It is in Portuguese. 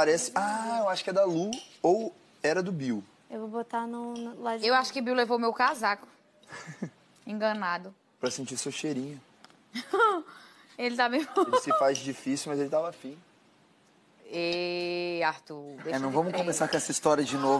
Parece. Ah, eu acho que é da Lu ou era do Bill. Eu vou botar no, lá de Eu acho que Bill levou meu casaco. Enganado. Pra sentir seu cheirinho. Ele tá meio... Ele se faz difícil, mas ele tava afim. E Arthur, É, não vamos começar com essa história de novo.